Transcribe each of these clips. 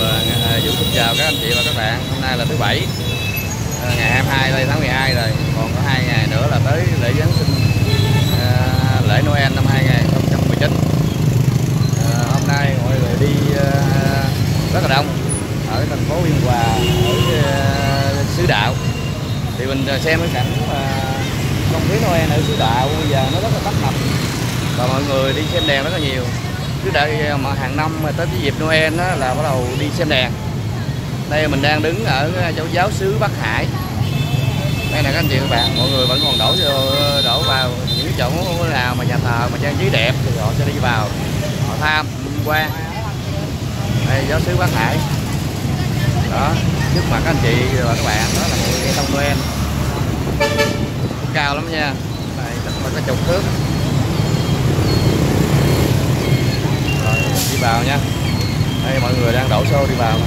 à, Vũ xin chào các anh chị và các bạn. Hôm nay là thứ bảy à, Ngày 22 đây tháng 12 rồi. Còn có hai ngày nữa là tới lễ Giáng sinh à, Lễ Noel năm 2019 à, Hôm nay mọi người đi à, rất là đông Ở thành phố Biên Hòa Ở xứ đạo. Thì mình xem cái cảnh không khí Noel ở xứ đạo bây giờ nó rất là tấp nập Và mọi người đi xem đèn rất là nhiều cứ đợi ờ, mà hàng năm mà tới cái dịp Noel đó là bắt đầu đi xem đèn. Đây mình đang đứng ở ờ, chỗ giáo xứ Bắc Hải. Đây là các anh chị các bạn, mọi người vẫn còn đổ vô, đổ vào những chỗ nào mà nhà thờ mà trang trí đẹp thì họ sẽ đi vào. Họ tham quan. Đây, giáo xứ Bắc Hải. Đó, trước mặt các anh chị và các bạn, đó là một cây thông Noel. Cao lắm nha. Đây là có chục thước rồi đi vào nha. Đây, mọi người đang đổ xô đi vào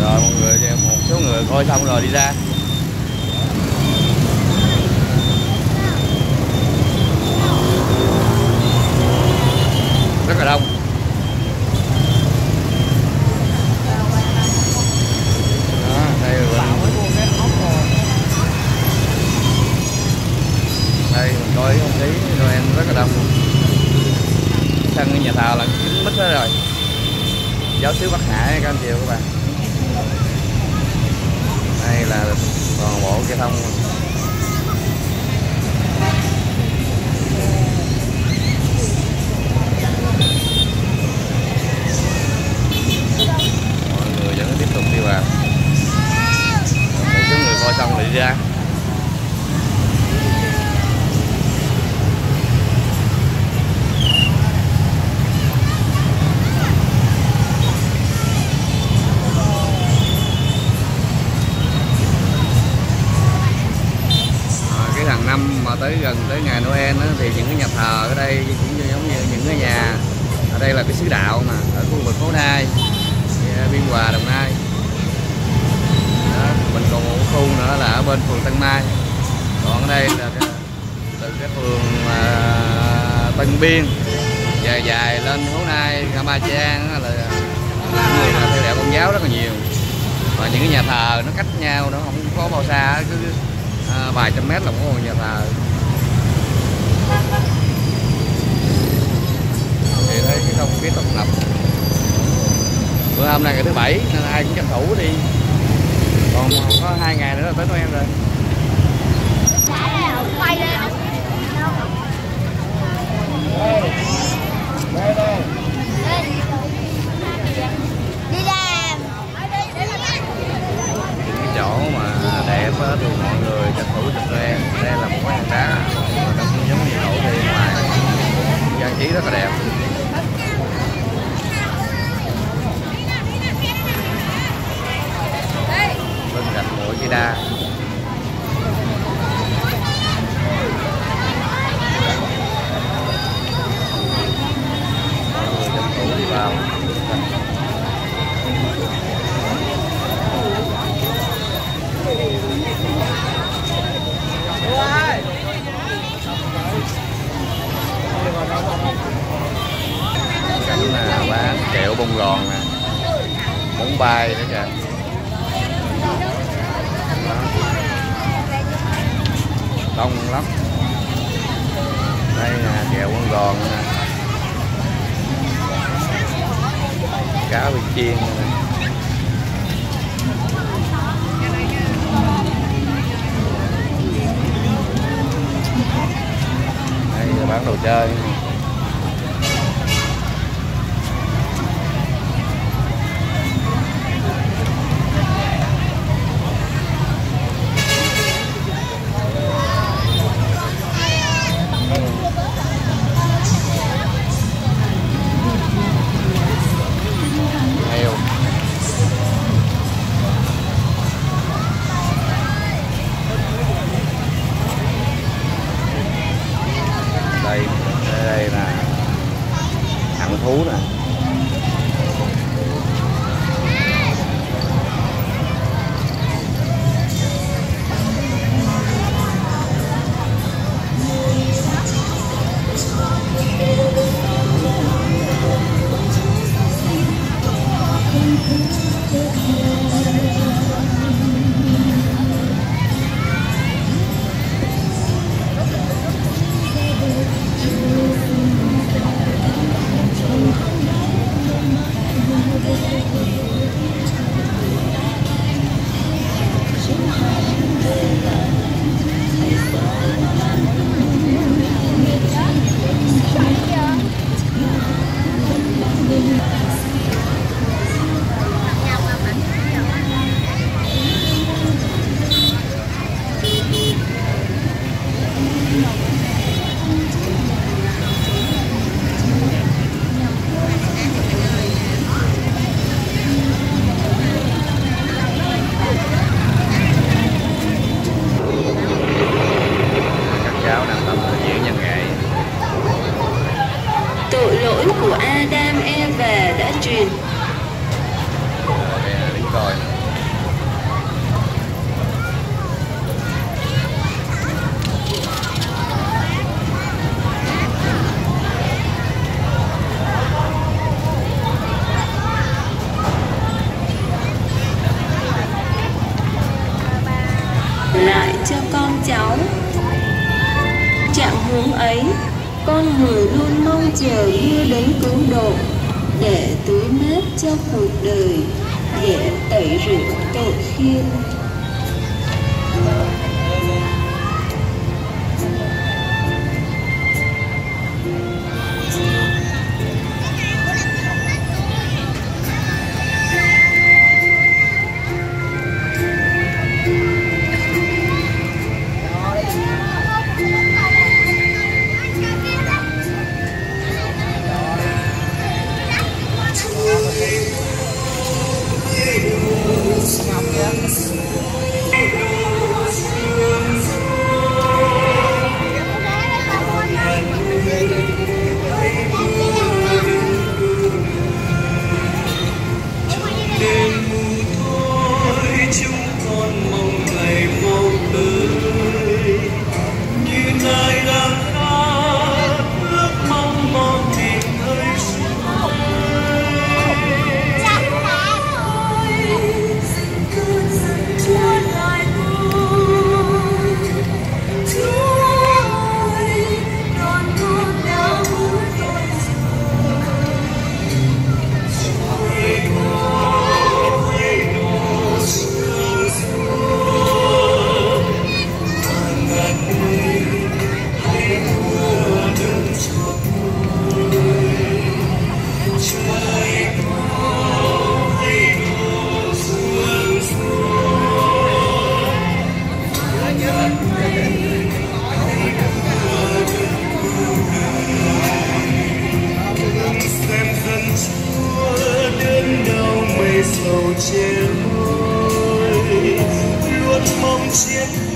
rồi, mọi người một số người coi xong rồi đi ra. Rất là đông. Thờ là kín mít hết rồi. Giáo sứ Bắc Hải các anh chị và các bạn đây là toàn bộ giao thông tới gần tới ngày Noel đó, thì những cái nhà thờ ở đây cũng như giống như những cái nhà ở đây là cái xứ đạo mà ở khu vực phố Nai à, Biên Hòa Đồng Nai. Đó, mình còn một khu nữa là ở bên phường Tân Mai. Còn ở đây là cái, từ cái phường uh, Tân Biên dài dài lên phố Nai cả Ba Trang là người theo đạo công giáo rất là nhiều. Và những cái nhà thờ nó cách nhau nó không có bao xa cứ à, vài trăm mét là có một nhà thờ. Thì thôi cái không biết tập nập bữa hôm nay ngày thứ bảy, nên ai cũng tranh thủ đi. Còn có hai ngày nữa là tới Noel rồi. Cái chỗ mà đẹp á, thì mọi người tranh thủ chụp Noel. Đây là một cái hang đá. Mà nó cũng giống như lộ thị ngoài, trang trí rất là đẹp. Bên cạnh mũi cây đa. Mọi người tranh thủ đi vào. Cảnh là bán kẹo bông gòn nè. Bóng bay nữa kìa Đó đông lắm. Đây là kẹo bông gòn nè. Cá bị chiên đây là bán đồ chơi. Đây là đứng coi lại cho con cháu Trạng hướng ấy. Con người luôn mong chờ mưa đến cứu độ. Để tưới mát cho cuộc đời Để tẩy rửa tội khiên. see it.